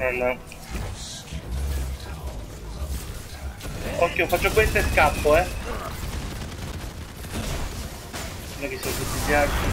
No. Occhio, faccio questo e scappo, eh. Non è che sono tutti gli altri.